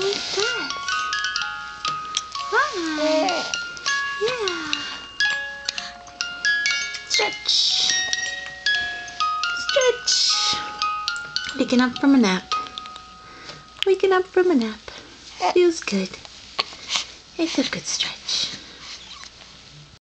was this? Yeah. Stretch. Stretch. Waking up from a nap. Waking up from a nap. Feels good. It's a good stretch.